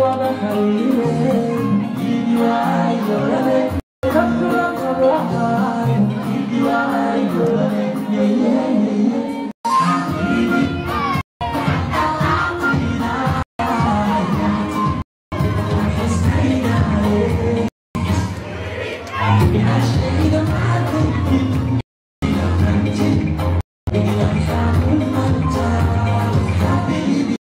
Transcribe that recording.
I'm gonna you're